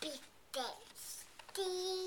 be D